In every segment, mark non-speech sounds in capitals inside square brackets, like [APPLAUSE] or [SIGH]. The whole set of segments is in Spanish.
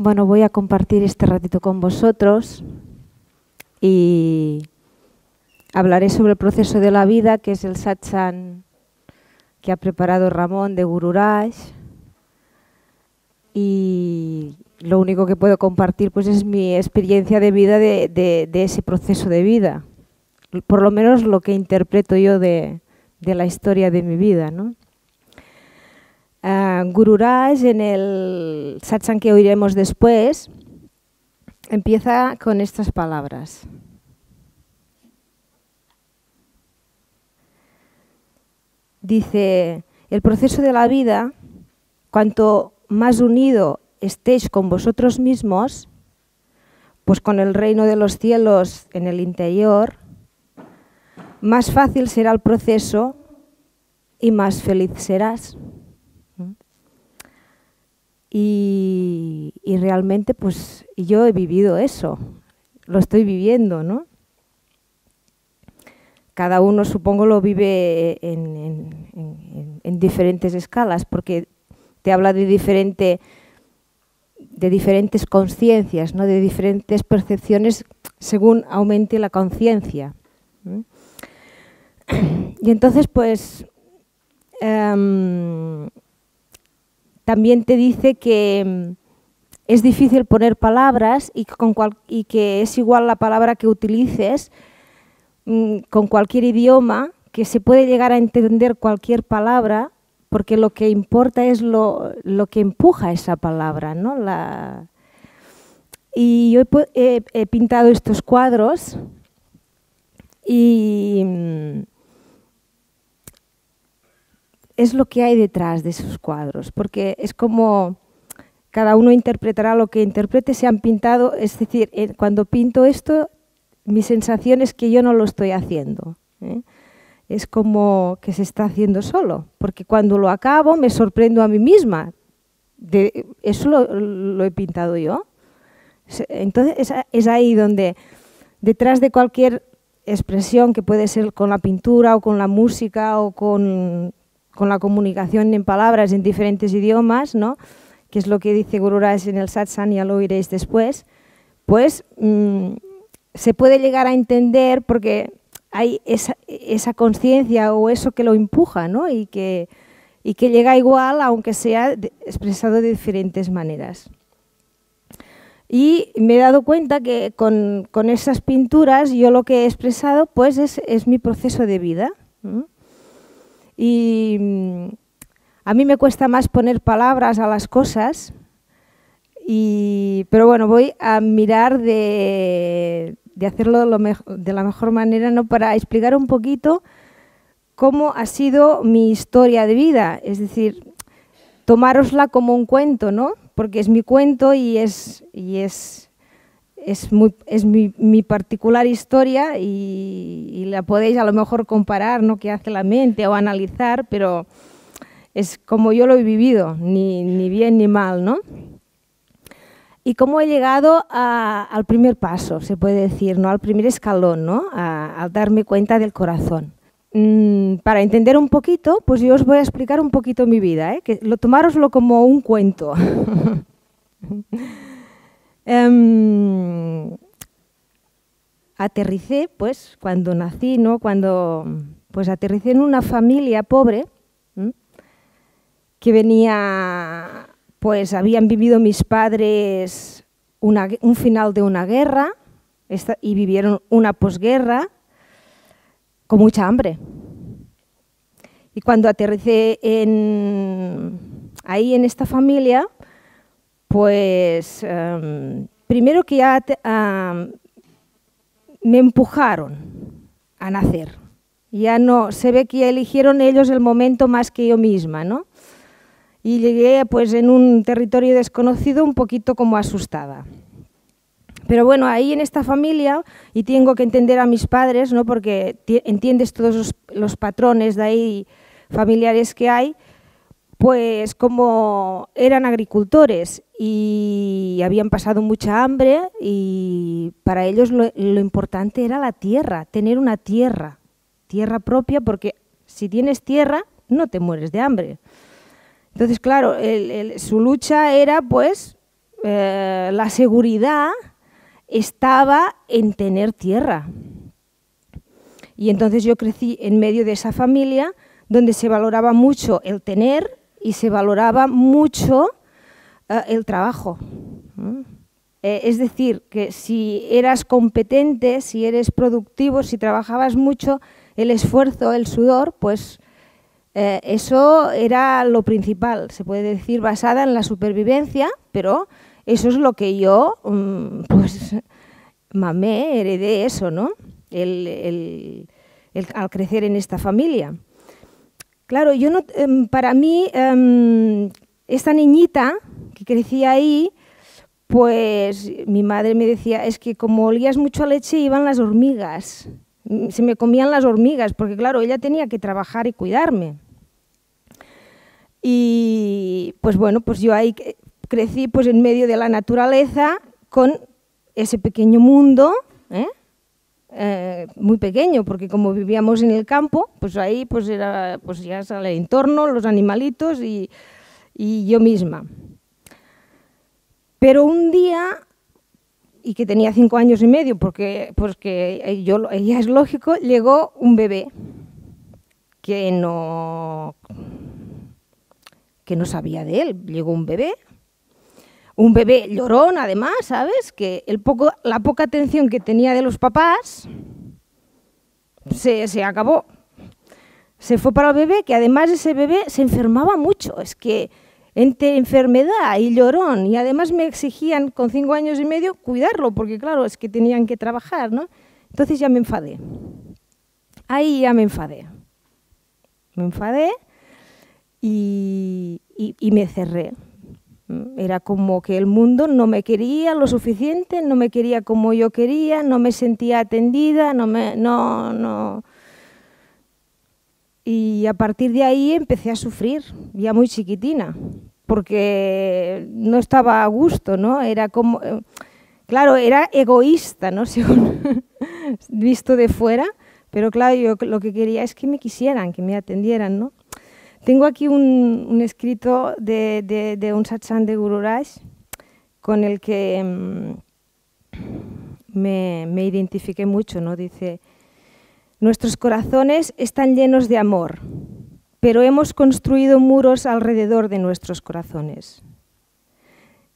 Bueno, voy a compartir este ratito con vosotros y hablaré sobre el proceso de la vida, que es el satsang que ha preparado Ramón de Gururaj. Y lo único que puedo compartir pues es mi experiencia de vida de, ese proceso de vida. Por lo menos lo que interpreto yo de, la historia de mi vida. ¿no? Uh, Guru Raj, en el satsang que oiremos después, empieza con estas palabras. Dice, el proceso de la vida, cuanto más unido estéis con vosotros mismos, pues con el reino de los cielos en el interior, más fácil será el proceso y más feliz serás. Y, realmente, pues yo he vivido eso, lo estoy viviendo, ¿no? Cada uno, supongo, lo vive en, en diferentes escalas, porque te habla de, diferente, de diferentes conciencias, ¿no? de diferentes percepciones según aumente la conciencia. [CLEARS THROAT] Y entonces, pues, em, también te dice que em, es difícil poner palabras y, que es igual la palabra que utilices mm, con cualquier idioma, que se puede llegar a entender cualquier palabra, porque lo que importa es lo, que empuja esa palabra. ¿no? Y yo he, pintado estos cuadros y mm, es lo que hay detrás de esos cuadros, porque es como cada uno interpretará lo que interprete, se han pintado, es decir, eh, cuando pinto esto, mi sensación es que yo no lo estoy haciendo. ¿eh? es como que se está haciendo solo, porque cuando lo acabo me sorprendo a mí misma. Eso lo, he pintado yo. Entonces es, ahí donde detrás de cualquier expresión que puede ser con la pintura o con la música o con, la comunicación en palabras en diferentes idiomas, ¿no? que es lo que dice Guru en el satsang, ya lo oiréis después, pues mm, se puede llegar a entender porque hay esa, esa conciencia o eso que lo empuja, ¿no? Y que, y que llega igual, aunque sea expresado de diferentes maneras. Y me he dado cuenta que con, con esas pinturas yo lo que he expresado pues es, es mi proceso de vida. Y mm, a mí me cuesta más poner palabras a las cosas, y, pero bueno, voy a mirar de, de hacerlo de la mejor manera, ¿no? para explicar un poquito cómo ha sido mi historia de vida. Es decir, tomárosla como un cuento, ¿no? porque es mi cuento y es, y es, es, muy, es mi, mi, particular historia y, la podéis a lo mejor comparar, ¿no? qué hace la mente o analizar, pero es como yo lo he vivido, ni, ni bien ni mal, ¿no? y cómo he llegado al primer paso, se puede decir, ¿no? al primer escalón, ¿no? a, darme cuenta del corazón. Mm, para entender un poquito, pues yo os voy a explicar un poquito mi vida, ¿eh? que lo tomároslo como un cuento. [LAUGHS] Em, aterricé, pues, cuando nací, ¿no? Cuando, pues, aterricé en una familia pobre que venía pues habían vivido mis padres un final de una guerra y vivieron una posguerra con mucha hambre. Y cuando aterricé ahí en esta familia, pues em, primero que ya me empujaron a nacer. Ya no, se ve que eligieron ellos el momento más que yo misma, ¿no? y llegué pues en un territorio desconocido un poquito como asustada. Pero bueno, ahí en esta familia, y tengo que entender a mis padres, ¿no? porque entiendes todos los, patrones de ahí familiares que hay, pues como eran agricultores y habían pasado mucha hambre y para ellos lo, importante era la tierra, tener una tierra, tierra propia, porque si tienes tierra no te mueres de hambre. Entonces, claro, su lucha era pues eh, la seguridad estaba en tener tierra. Y entonces yo crecí en medio de esa familia donde se valoraba mucho el tener y se valoraba mucho eh, el trabajo. Eh, es decir, que si eras competente, si eres productivo, si trabajabas mucho, el esfuerzo, el sudor, pues eh, eso era lo principal, se puede decir, basada en la supervivencia, pero eso es lo que yo, mm, pues, mamé, heredé eso, ¿no? al crecer en esta familia. Claro, yo no, em, para mí, em, esta niñita que crecía ahí, pues mi madre me decía, es que como olías mucho a leche iban las hormigas, se me comían las hormigas, porque claro, ella tenía que trabajar y cuidarme. Y pues bueno, pues yo ahí crecí pues en medio de la naturaleza con ese pequeño mundo, ¿eh? Eh, muy pequeño, porque como vivíamos en el campo, pues ahí pues era pues ya sale el entorno, los animalitos y, y yo misma. Pero un día, y que tenía cinco años y medio, porque, pues que yo, ya es lógico, llegó un bebé que no, que no sabía de él. Llegó un bebé, un bebé llorón además, ¿sabes? Que el poco, la poca atención que tenía de los papás se, se acabó. Se fue para el bebé, que además ese bebé se enfermaba mucho. Es que entre enfermedad y llorón, y además me exigían con cinco años y medio cuidarlo, porque claro, es que tenían que trabajar, ¿no? Entonces ya me enfadé. Ahí ya me enfadé. Me enfadé y, me cerré. Era como que el mundo no me quería lo suficiente, no me quería como yo quería, no me sentía atendida, no me, no, no. Y a partir de ahí empecé a sufrir, ya muy chiquitina porque no estaba a gusto, ¿no? Era como, eh, claro, era egoísta, ¿no? [LAUGHS] Según visto de fuera, pero claro, yo lo que quería es que me quisieran, que me atendieran, ¿no? Tengo aquí un, escrito de, un satsang de Guru Raj con el que mm, me, me identifiqué mucho, ¿no? Dice, nuestros corazones están llenos de amor, pero hemos construido muros alrededor de nuestros corazones.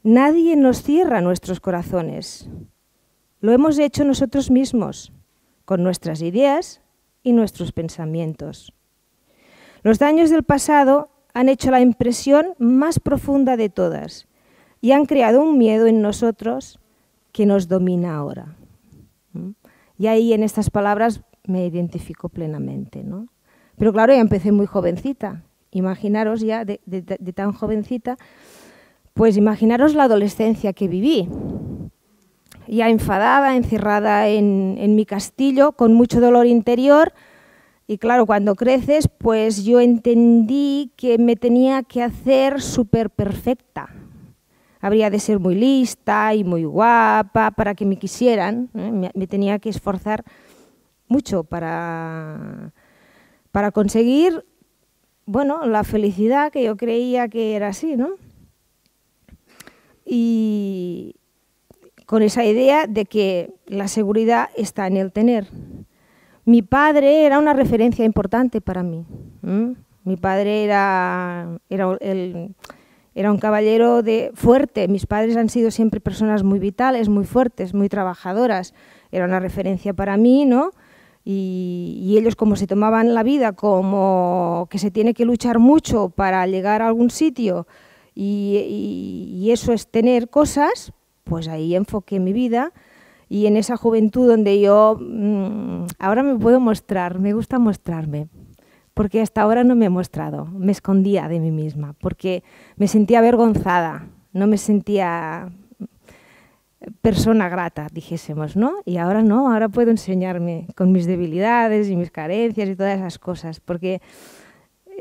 Nadie nos cierra nuestros corazones. Lo hemos hecho nosotros mismos, con nuestras ideas y nuestros pensamientos. Los daños del pasado han hecho la impresión más profunda de todas y han creado un miedo en nosotros que nos domina ahora. Y ahí en estas palabras me identifico plenamente. ¿no? Pero claro, ya empecé muy jovencita. Imaginaros ya de, tan jovencita, pues imaginaros la adolescencia que viví. Ya enfadada, encerrada en, en mi castillo, con mucho dolor interior. Y claro, cuando creces, pues yo entendí que me tenía que hacer súper perfecta. Habría de ser muy lista y muy guapa para que me quisieran. ¿eh? me, tenía que esforzar mucho para, para conseguir, bueno, la felicidad que yo creía que era así, ¿no? Y con esa idea de que la seguridad está en el tener. Mi padre era una referencia importante para mí. Mi padre era, era, un caballero de, fuerte. Mis padres han sido siempre personas muy vitales, muy fuertes, muy trabajadoras. Era una referencia para mí, ¿no? Y, ellos como se tomaban la vida como que se tiene que luchar mucho para llegar a algún sitio y, eso es tener cosas, pues ahí enfoqué mi vida y en esa juventud donde yo mm, ahora me puedo mostrar, me gusta mostrarme, porque hasta ahora no me he mostrado, me escondía de mí misma, porque me sentía avergonzada, no me sentía persona grata, dijésemos, ¿no? Y ahora no, ahora puedo enseñarme con mis debilidades y mis carencias y todas esas cosas, porque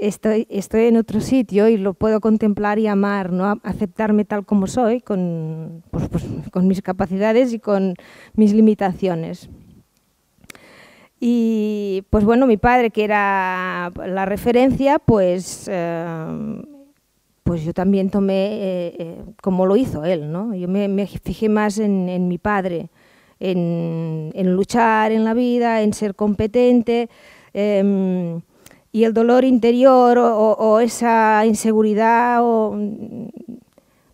estoy, estoy en otro sitio y lo puedo contemplar y amar, ¿no? Aceptarme tal como soy, con, pues, pues, con mis capacidades y con mis limitaciones. Y pues bueno, mi padre, que era la referencia, pues, eh, pues yo también tomé eh, eh, como lo hizo él, ¿no? Yo me, fijé más en, mi padre, en, luchar en la vida, en ser competente, em, y el dolor interior o, esa inseguridad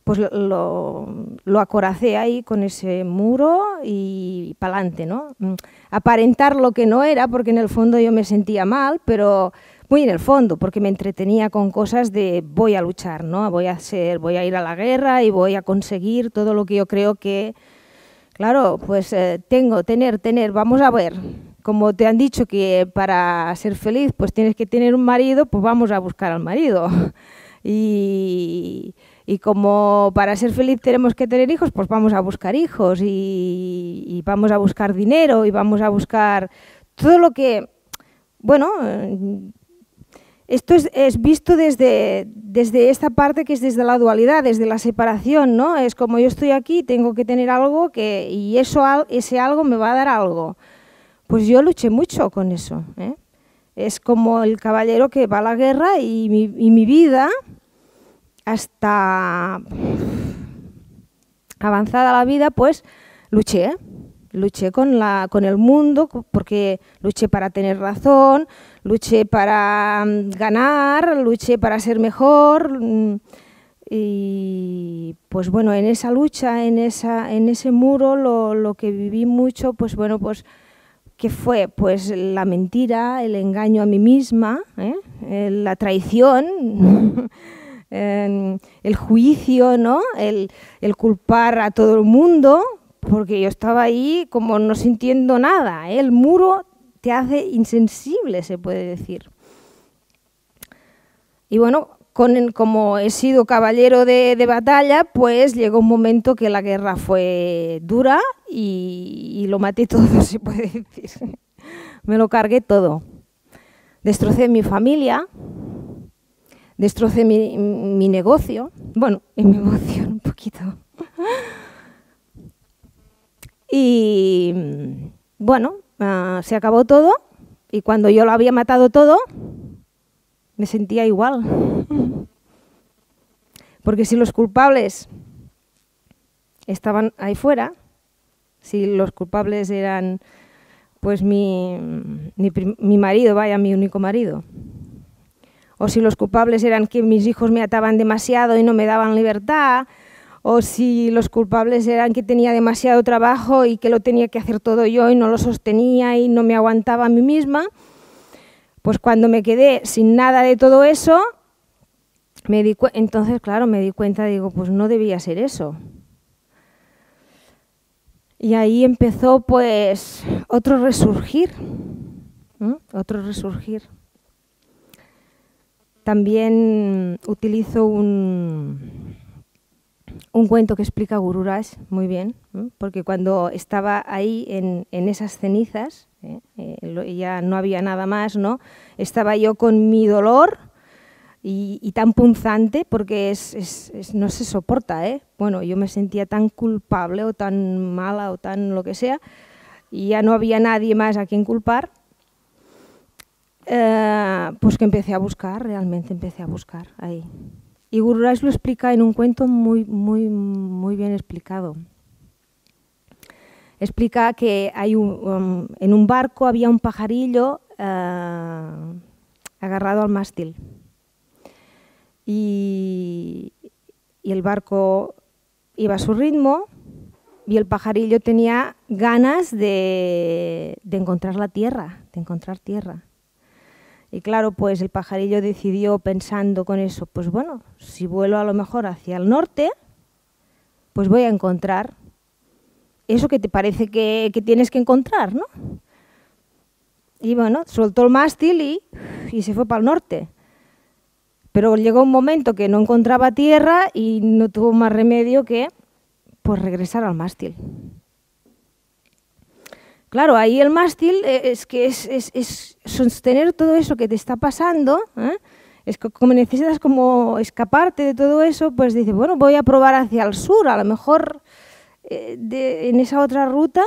pues lo, lo acoracé ahí con ese muro y, para adelante, ¿no? Mm, aparentar lo que no era, porque en el fondo yo me sentía mal, pero muy en el fondo, porque me entretenía con cosas de voy a luchar, ¿no? Voy a ser, voy a ir a la guerra y voy a conseguir todo lo que yo creo que, claro, pues eh, tengo, tener, tener, vamos a ver. Como te han dicho que para ser feliz pues tienes que tener un marido, pues vamos a buscar al marido. [LAUGHS] Y, como para ser feliz tenemos que tener hijos, pues vamos a buscar hijos y, vamos a buscar dinero y vamos a buscar todo lo que, bueno, esto es, visto desde, desde esta parte que es desde la dualidad, desde la separación, ¿no? Es como yo estoy aquí, tengo que tener algo que, y eso, ese algo me va a dar algo. Pues yo luché mucho con eso. ¿eh? Es como el caballero que va a la guerra y mi, y mi vida hasta avanzada la vida, pues luché, luché con, la, con el mundo, porque luché para tener razón, luché para mm, ganar, luché para ser mejor. Mm, y pues bueno, en esa lucha, en, esa, en ese muro, lo, lo que viví mucho, pues bueno, pues que fue pues la mentira, el engaño a mí misma, ¿eh? la traición. [LAUGHS] el juicio, ¿no? El, culpar a todo el mundo, porque yo estaba ahí como no sintiendo nada. ¿eh? El muro te hace insensible, se puede decir. Y bueno, como he sido caballero de, batalla, pues llegó un momento que la guerra fue dura y, lo maté todo, [LAUGHS] se puede decir. Me lo cargué todo. Destrocé mi familia, destrocé mi, negocio. Bueno, [LAUGHS] y me emociono un poquito. Y bueno, ah, se acabó todo y cuando yo lo había matado todo, me sentía igual. Porque si los culpables estaban ahí fuera, si los culpables eran pues mi, mi marido, vaya, mi único marido, o si los culpables eran que mis hijos me ataban demasiado y no me daban libertad, o si los culpables eran que tenía demasiado trabajo y que lo tenía que hacer todo yo y no lo sostenía y no me aguantaba a mí misma, pues cuando me quedé sin nada de todo eso, entonces, claro, me di cuenta, digo, pues no debía ser eso. Y ahí empezó pues otro resurgir, otro resurgir. También utilizo un, un cuento que explica Gururaj muy bien, porque cuando estaba ahí en, esas cenizas, ¿eh? Eh, ya no había nada más, ¿no? estaba yo con mi dolor y, tan punzante porque es, no se soporta. ¿eh? Bueno, yo me sentía tan culpable o tan mala o tan lo que sea y ya no había nadie más a quien culpar eh, pues que empecé a buscar, realmente empecé a buscar ahí. Y Gururaj lo explica en un cuento muy, muy, muy bien explicado. Explica que hay um, en un barco había un pajarillo eh, agarrado al mástil. Y, y el barco iba a su ritmo y el pajarillo tenía ganas de, de encontrar la tierra, de encontrar tierra. Y claro, pues el pajarillo decidió pensando con eso, pues bueno, si vuelo a lo mejor hacia el norte, pues voy a encontrar eso que te parece que, tienes que encontrar, ¿no? Y bueno, soltó el mástil y, y se fue para el norte. Pero llegó un momento que no encontraba tierra y no tuvo más remedio que pues regresar al mástil. Claro, ahí el mástil eh, es que es, sostener todo eso que te está pasando. ¿eh? Es que como necesitas como escaparte de todo eso, pues dices, bueno, voy a probar hacia el sur, a lo mejor eh, en esa otra ruta,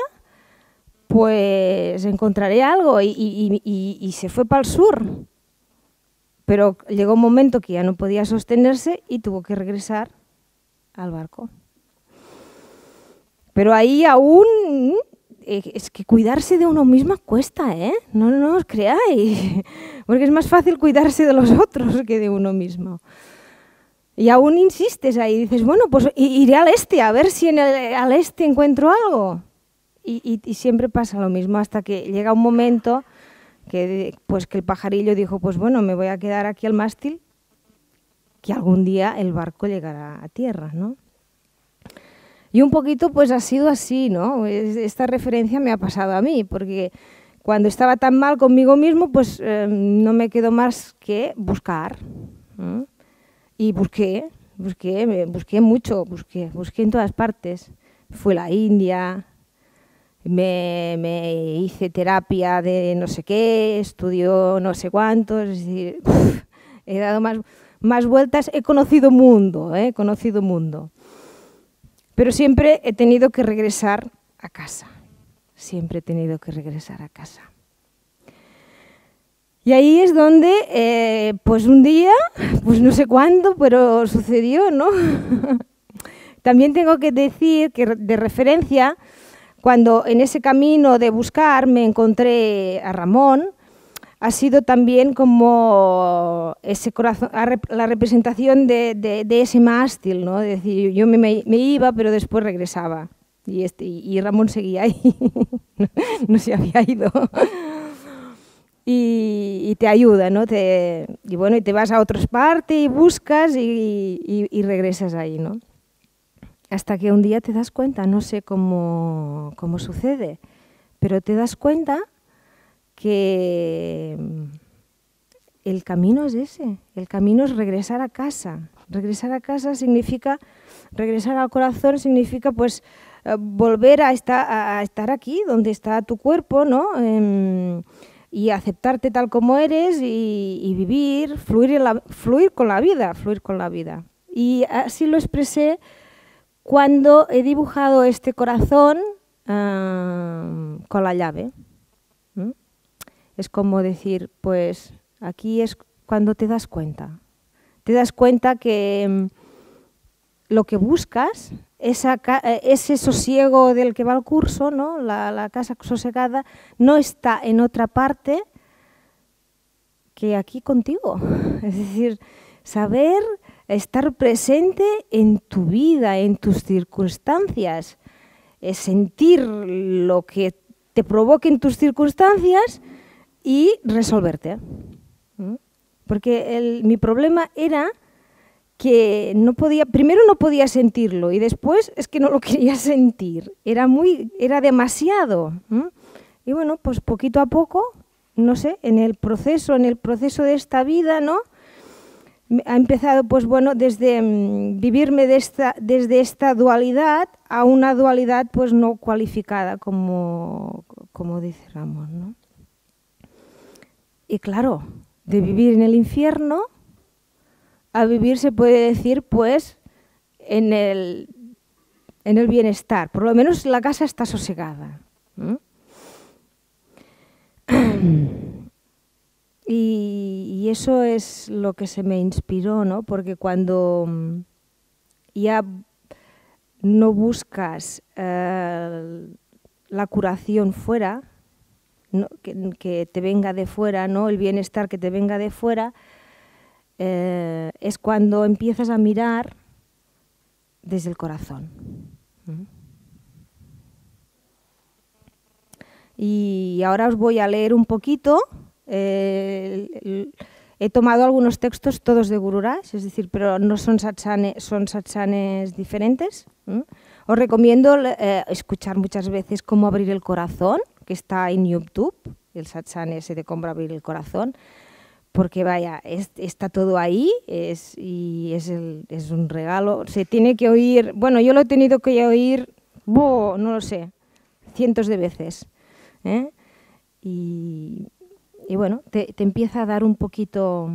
pues encontraré algo y, se fue para el sur. pero llegó un momento que ya no podía sostenerse y tuvo que regresar al barco. Pero ahí aún es que cuidarse de uno mismo cuesta, ¿eh? No, no os creáis, [LAUGHS] porque es más fácil cuidarse de los otros que de uno mismo. Y aún insistes ahí, dices, bueno, pues iré al este, a ver si en el, al este encuentro algo. Y, y, siempre pasa lo mismo, hasta que llega un momento que, pues, que el pajarillo dijo, pues bueno, me voy a quedar aquí al mástil, que algún día el barco llegará a tierra, ¿no? Y un poquito pues ha sido así, ¿no? Esta referencia me ha pasado a mí, porque cuando estaba tan mal conmigo mismo, pues em, no me quedó más que buscar. Y busqué, busqué, busqué mucho, busqué, busqué en todas partes. Fui a la India, me, me, hice terapia de no sé qué, estudió no sé cuántos, es decir, [LAUGHS] he dado más, más vueltas, he conocido mundo, ¿eh? he conocido mundo. Pero siempre he tenido que regresar a casa. Siempre he tenido que regresar a casa. Y ahí es donde, eh, pues un día, pues no sé cuándo, pero sucedió, ¿no? [LAUGHS] También tengo que decir que de referencia, cuando en ese camino de buscar me encontré a Ramón, ha sido también como ese corazón, la representación de, ese mástil, ¿no? Es decir, yo me, iba, pero después regresaba. Y, este, y Ramón seguía ahí, [LAUGHS] no, se había ido. Y, te ayuda, ¿no? Te, y bueno, y te vas a otras partes y buscas y, y, regresas ahí, ¿no? Hasta que un día te das cuenta, no sé cómo, cómo sucede, pero te das cuenta que mm, el camino es ese, el camino es regresar a casa. Regresar a casa significa, regresar al corazón significa pues eh, volver a estar, a estar aquí, donde está tu cuerpo, ¿no? Em, y aceptarte tal como eres y, vivir, fluir, fluir con la vida, fluir con la vida. Y así lo expresé cuando he dibujado este corazón ah, con la llave. Es como decir, pues aquí es cuando te das cuenta. Te das cuenta que mm, lo que buscas, eh, ese sosiego del que va el curso, ¿no? la, casa sosegada, no está en otra parte que aquí contigo. [LAUGHS] Es decir, saber estar presente en tu vida, en tus circunstancias, sentir lo que te provoquen tus circunstancias y resolverte. Porque mi problema era que no podía, primero no podía sentirlo y después es que no lo [LAUGHS] quería sentir. Era muy, era demasiado. Y bueno, pues poquito a poco, no sé, en el proceso, en el proceso de esta vida, ¿no? Ha empezado, pues bueno, desde mm, vivirme de esta, desde esta dualidad a una dualidad, pues no cualificada, como, como dice Ramón, ¿no? Y claro, de vivir en el infierno a vivir se puede decir pues en el, en el bienestar. Por lo menos la casa está sosegada. [CLEARS THROAT] Y, eso es lo que se me inspiró, ¿no? Porque cuando mm, ya no buscas eh, la curación fuera, que, te venga de fuera, ¿no? el bienestar que te venga de fuera, eh, es cuando empiezas a mirar desde el corazón. Y ahora os voy a leer un poquito. Eh, he tomado algunos textos todos de Guru es decir, pero no son satsanes, son satsanes diferentes. Os recomiendo eh, escuchar muchas veces cómo abrir el corazón, que está en YouTube, el satsang ese de cómo abrir el corazón, porque vaya, está todo ahí y es, un regalo. Se tiene que oír, bueno, yo lo he tenido que oír, no lo sé, cientos de veces. ¿eh? Y, bueno, te empieza a dar un poquito...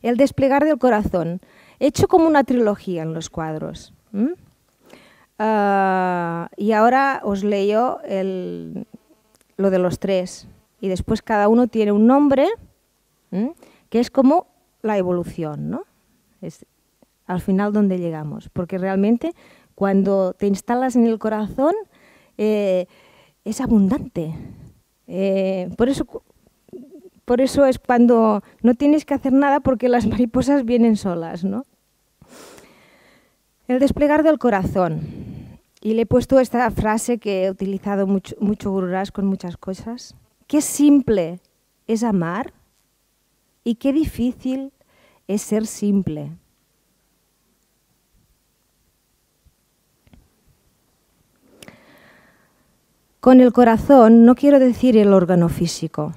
El desplegar del corazón hecho como una trilogía en los cuadros. Ah, y ahora os leo lo de los tres. Y después cada uno tiene un nombre que es como la evolución, ¿no? Es al final donde llegamos. Porque realmente cuando te instalas en el corazón eh, es abundante. Eh, por, eso, por eso es cuando no tienes que hacer nada porque las [LAUGHS] mariposas vienen solas, ¿no? El desplegar del corazón. Y le he puesto esta frase que he utilizado mucho, mucho con muchas cosas. Qué simple es amar y qué difícil es ser simple. Con el corazón no quiero decir el órgano físico,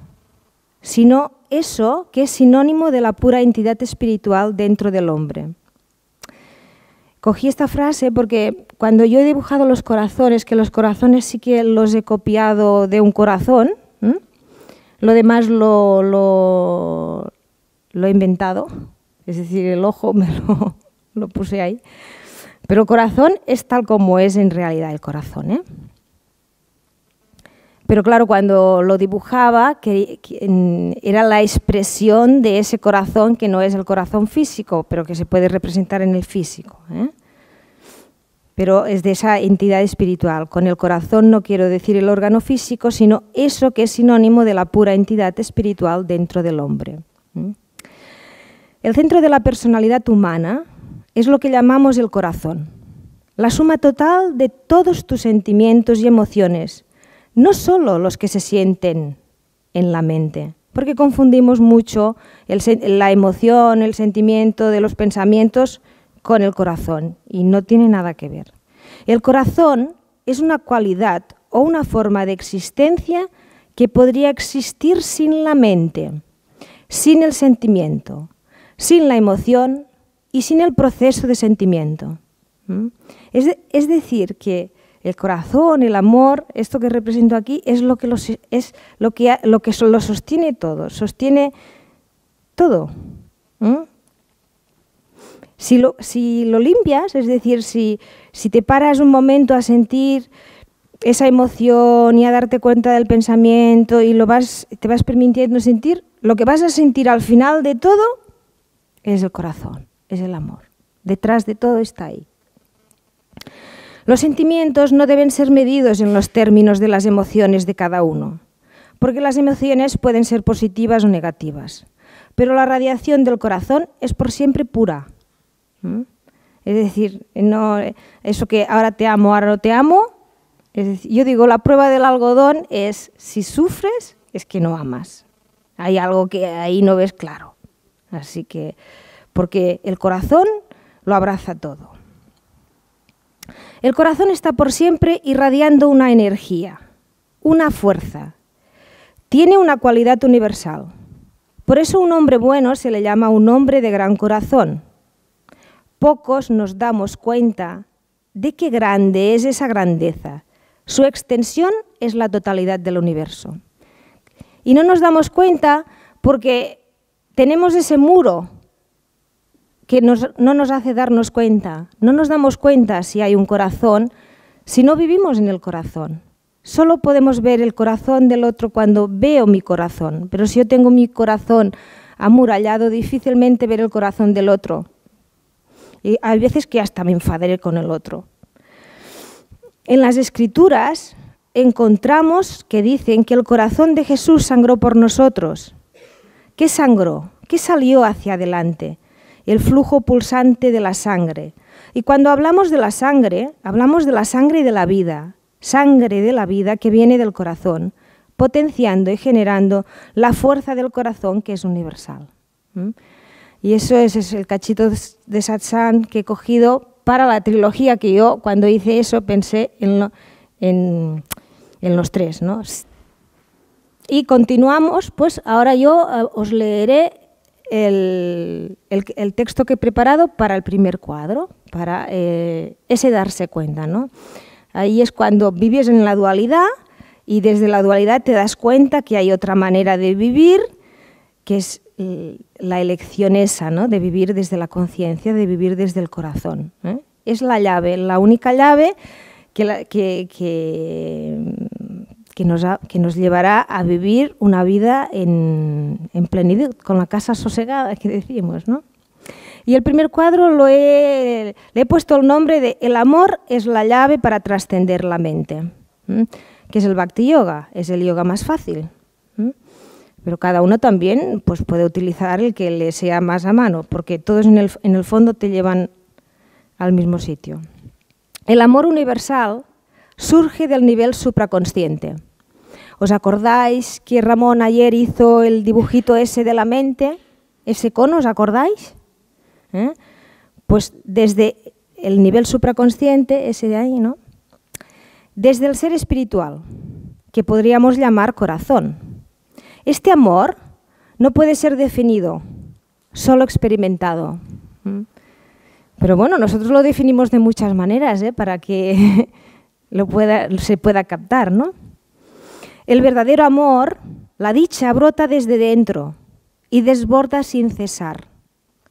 sino eso que es sinónimo de la pura entidad espiritual dentro del hombre. Cogí esta frase porque cuando yo he dibujado los corazones, que los corazones sí que los he copiado de un corazón, lo demás lo, he inventado, es decir, el ojo me [LAUGHS] lo, puse ahí, pero corazón es tal como es en realidad el corazón. ¿eh? Pero claro, cuando lo dibujaba, que, era la expresión de ese corazón que no es el corazón físico, pero que se puede representar en el físico. ¿eh? pero es de esa entidad espiritual. Con el corazón no quiero decir el órgano físico, sino eso que es sinónimo de la pura entidad espiritual dentro del hombre. El centro de la personalidad humana es lo que llamamos el corazón, la suma total de todos tus sentimientos y emociones, no solo los que se sienten en la mente, porque confundimos mucho la emoción, el sentimiento de los pensamientos con el corazón y no tiene nada que ver. El corazón es una cualidad o una forma de existencia que podría existir sin la mente, sin el sentimiento, sin la emoción y sin el proceso de sentimiento. Es, decir, que el corazón, el amor, esto que represento aquí, es lo que, es lo que, lo que lo sostiene todo, sostiene todo. Si lo, si lo limpias, es decir, si, si te paras un momento a sentir esa emoción y a darte cuenta del pensamiento y lo vas, te vas permitiendo sentir, lo que vas a sentir al final de todo es el corazón, es el amor. Detrás de todo está ahí. Los sentimientos no deben ser medidos en los términos de las emociones de cada uno, porque las emociones pueden ser positivas o negativas, pero la radiación del corazón es por siempre pura, es decir, no, eso que ahora te amo, ahora no te amo. yo digo, la prueba del algodón es si sufres, es que no amas. Hay algo que ahí no ves claro. Así que, porque el corazón lo abraza todo. El corazón está por siempre irradiando una energía, una fuerza. Tiene una cualidad universal. Por eso un hombre bueno se le llama un hombre de gran corazón pocos nos damos cuenta de qué grande es esa grandeza. Su extensión es la totalidad del universo. Y no nos damos cuenta porque tenemos ese muro que no nos hace darnos cuenta. No nos damos cuenta si hay un corazón si no vivimos en el corazón. Solo podemos ver el corazón del otro cuando veo mi corazón, pero si yo tengo mi corazón amurallado, difícilmente ver el corazón del otro. Y hay veces que hasta me enfadaré con el otro. En las escrituras encontramos que dicen que el corazón de Jesús sangró por nosotros. ¿Qué sangró? ¿Qué salió hacia adelante? El flujo pulsante de la sangre. Y cuando hablamos de la sangre, hablamos de la sangre de la vida, sangre de la vida que viene del corazón, potenciando y generando la fuerza del corazón que es universal. Y eso es, el cachito de satsang que he cogido para la trilogía que yo cuando hice eso pensé en, en, los tres. ¿no? Y continuamos, pues ahora yo eh, os leeré el, el, texto que he preparado para el primer cuadro, para eh, ese darse cuenta. ¿no? Ahí es cuando vives en la dualidad y desde la dualidad te das cuenta que hay otra manera de vivir, que es la elección esa, ¿no? de vivir desde la conciencia, de vivir desde el corazón. ¿eh? es la llave, la única llave que, que, que, que, nos, llevará a vivir una vida en, en, plenitud, con la casa sosegada que decimos, ¿no? Y el primer cuadro lo he, le he puesto el nombre de El amor es la llave para trascender la mente, que es el Bhakti Yoga, es el yoga más fácil. Pero cada uno también pues, puede utilizar el que le sea más a mano, porque todos en el, en el fondo te llevan al mismo sitio. El amor universal surge del nivel supraconsciente. ¿Os acordáis que Ramón ayer hizo el dibujito ese de la mente? Ese cono, ¿os acordáis? ¿Eh? Pues desde el nivel supraconsciente, ese de ahí, ¿no? Desde el ser espiritual, que podríamos llamar corazón. Este amor no puede ser definido, solo experimentado. Pero bueno, nosotros lo definimos de muchas maneras ¿eh? para que [LAUGHS] se pueda captar, ¿no? El verdadero amor, la dicha, brota desde dentro y desborda sin cesar,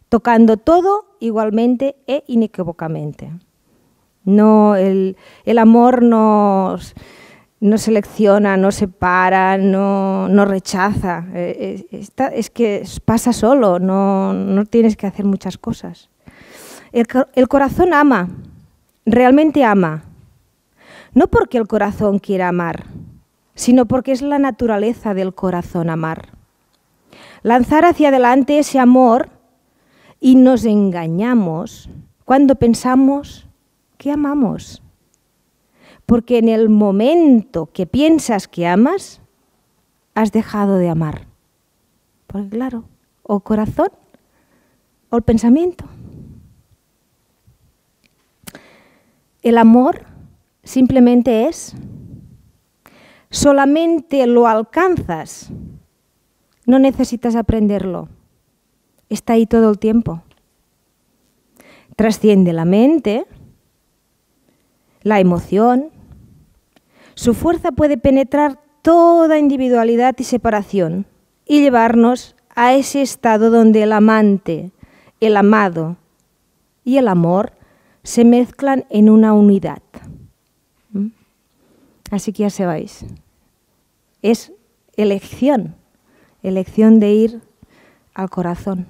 tocando todo igualmente e inequívocamente. No, el, el amor no, selecciona, no separa, no, rechaza. Eh, eh, es que pasa solo, no, no tienes que hacer muchas cosas. El, corazón ama, realmente ama. No porque el corazón quiera amar, sino porque es la naturaleza del corazón amar. Lanzar hacia adelante ese amor y nos engañamos cuando pensamos que amamos. Porque en el momento que piensas que amas, has dejado de amar. Porque claro, o corazón o el pensamiento. El amor simplemente es. Solamente lo alcanzas. No necesitas aprenderlo. Está ahí todo el tiempo. Trasciende la mente, la emoción. Su fuerza puede penetrar toda individualidad y separación y llevarnos a ese estado donde el amante, el amado y el amor se mezclan en una unidad. Así que ya se vais. Es elección, elección de ir al corazón,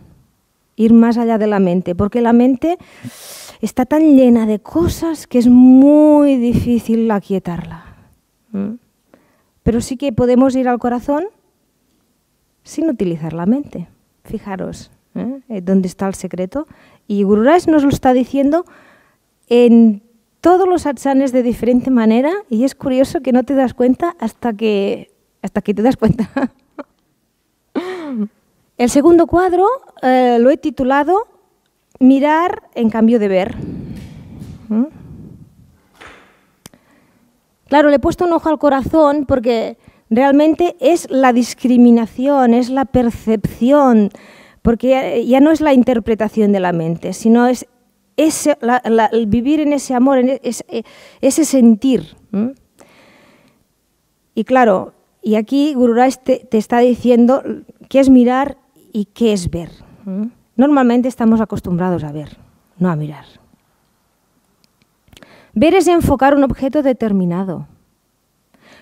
ir más allá de la mente, porque la mente está tan llena de cosas que es muy difícil aquietarla. ¿Mm? Pero sí que podemos ir al corazón sin utilizar la mente. Fijaros, ¿eh? ¿dónde está el secreto? Y Guru nos lo está diciendo en todos los satsanes de diferente manera y es curioso que no te das cuenta hasta que, hasta que te das cuenta. [LAUGHS] El segundo cuadro eh, lo he titulado Mirar en cambio de ver. ¿Mm? Claro, le he puesto un ojo al corazón porque realmente es la discriminación, es la percepción, porque ya no es la interpretación de la mente, sino es el vivir en ese amor, en ese, eh, ese sentir. Y claro, y aquí Guru te, te, está diciendo qué es mirar y qué es ver. Normalmente estamos acostumbrados a ver, no a mirar. Ver es enfocar un objeto determinado.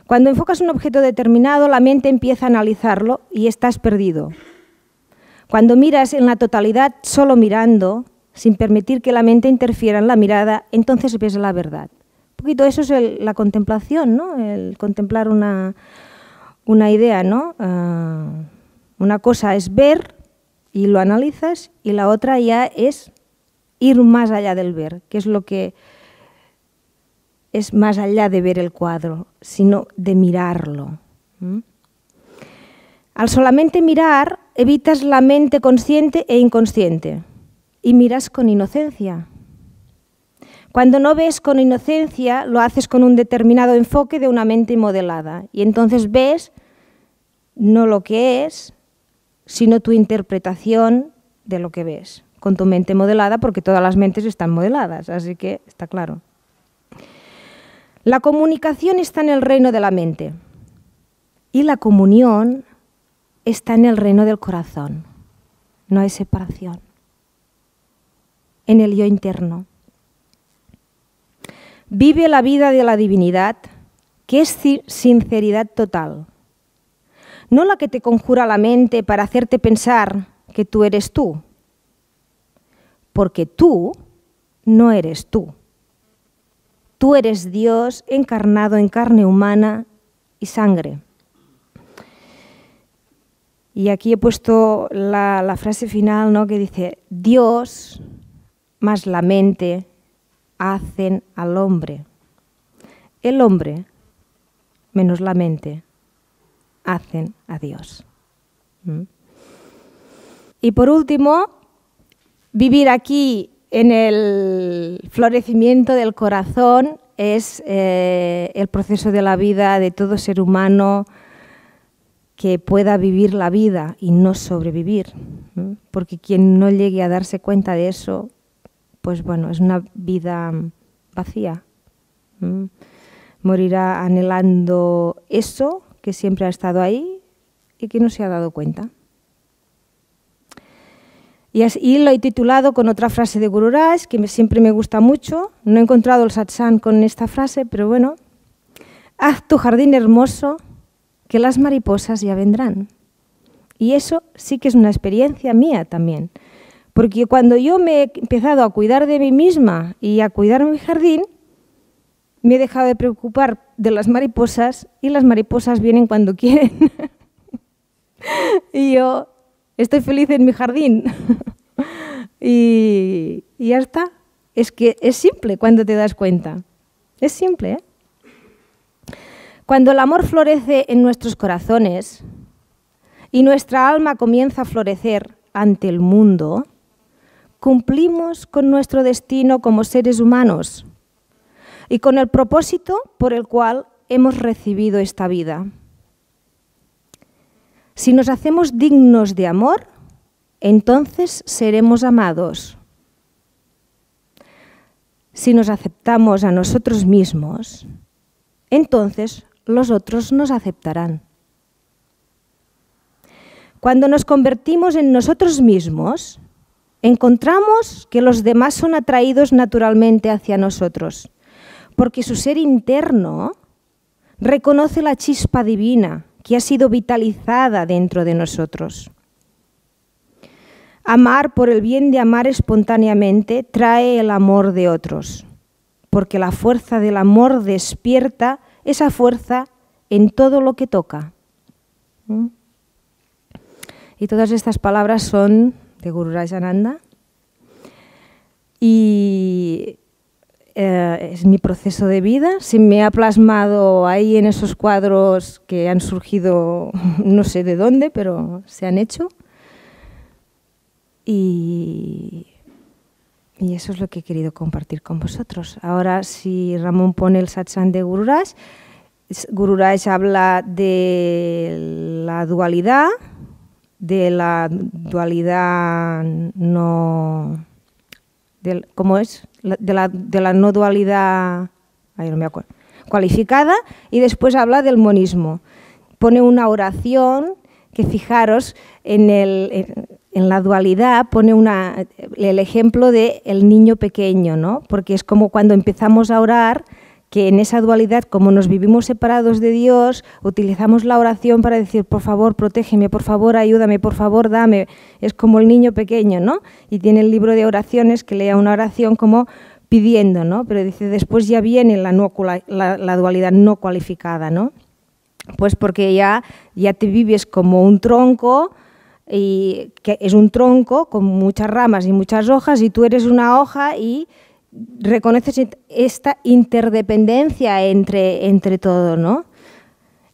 Cuando enfocas un objeto determinado, la mente empieza a analizarlo y estás perdido. Cuando miras en la totalidad solo mirando, sin permitir que la mente interfiera en la mirada, entonces ves la verdad. Un poquito eso es la contemplación, ¿no? El contemplar una, una idea, ¿no? Ah, una cosa es ver y lo analizas y la otra ya es ir más allá del ver, que es lo que es más allá de ver el cuadro, sino de mirarlo. Al solamente mirar, evitas la mente consciente e inconsciente y miras con inocencia. Cuando no ves con inocencia, lo haces con un determinado enfoque de una mente modelada. Y entonces ves no lo que es, sino tu interpretación de lo que ves, con tu mente modelada, porque todas las mentes están modeladas, así que está claro. La comunicación está en el reino de la mente y la comunión está en el reino del corazón. No hay separación en el yo interno. Vive la vida de la divinidad, que es sinceridad total. No la que te conjura la mente para hacerte pensar que tú eres tú, porque tú no eres tú. Tú eres Dios encarnado en carne humana y sangre. Y aquí he puesto la, frase final ¿no? que dice, Dios más la mente hacen al hombre. El hombre menos la mente hacen a Dios. ¿Mm? Y por último, vivir aquí en el florecimiento del corazón es eh, el proceso de la vida de todo ser humano que pueda vivir la vida y no sobrevivir, porque quien no llegue a darse cuenta de eso, pues bueno, es una vida vacía. Morirá anhelando eso que siempre ha estado ahí y que no se ha dado cuenta. Y, así, lo he titulado con otra frase de Guru Raj, que siempre me gusta mucho. No he encontrado el satsang con esta frase, pero bueno. Haz tu jardín hermoso, que las mariposas ya vendrán. Y eso sí que es una experiencia mía también. Porque cuando yo me he empezado a cuidar de mí misma y a cuidar mi jardín, me he dejado de preocupar de las mariposas y las mariposas vienen cuando [LAUGHS] quieren. y yo estoy feliz en mi jardín. [LAUGHS] y, ya está. Es que es simple cuando te das cuenta. Es simple. ¿eh? Cuando el amor florece en nuestros corazones y nuestra alma comienza a florecer ante el mundo, cumplimos con nuestro destino como seres humanos y con el propósito por el cual hemos recibido esta vida. Si nos hacemos dignos de amor, entonces seremos amados. Si nos aceptamos a nosotros mismos, entonces los otros nos aceptarán. Cuando nos convertimos en nosotros mismos, encontramos que los demás son atraídos naturalmente hacia nosotros, porque su ser interno reconoce la chispa divina que ha sido vitalizada dentro de nosotros. Amar por el bien de amar espontáneamente trae el amor de otros, porque la fuerza del amor despierta esa fuerza en todo lo que toca. ¿Mm? Y todas estas palabras son de Guru Rajananda. Y eh, es mi proceso de vida, se me ha plasmado ahí en esos cuadros que han surgido [LAUGHS] no sé de dónde, pero se han hecho. Y, y eso es lo que he querido compartir con vosotros. Ahora, si Ramón pone el satsang de Gururaj, Gururaj habla de la dualidad, de la dualidad no... ¿Cómo es? de la, no dualidad no me acuerdo, cualificada y después habla del monismo. Pone una oración que fijaros en, el, en, la dualidad, pone una, el ejemplo de el niño pequeño, ¿no? porque es como cuando empezamos a orar que en esa dualidad, como nos vivimos separados de Dios, utilizamos la oración para decir, por favor, protégeme, por favor, ayúdame, por favor, dame. Es como el niño pequeño, ¿no? Y tiene el libro de oraciones que lea una oración como pidiendo, ¿no? Pero dice, después ya viene la, dualidad no cualificada, ¿no? Pues porque ya, ya te vives como un tronco, y que es un tronco con muchas ramas y muchas hojas, y tú eres una hoja y reconoces esta interdependencia entre, entre todo, ¿no?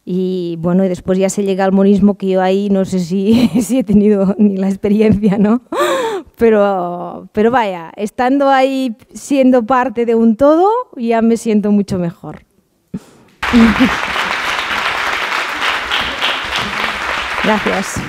Y bueno, y después ya se llega al monismo que yo ahí no sé si, [LAUGHS] si he tenido ni la experiencia, ¿no? Pero, pero vaya, estando ahí siendo parte de un todo, ya me siento mucho mejor. [LAUGHS] Gracias.